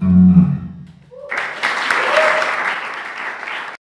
Mm-hmm.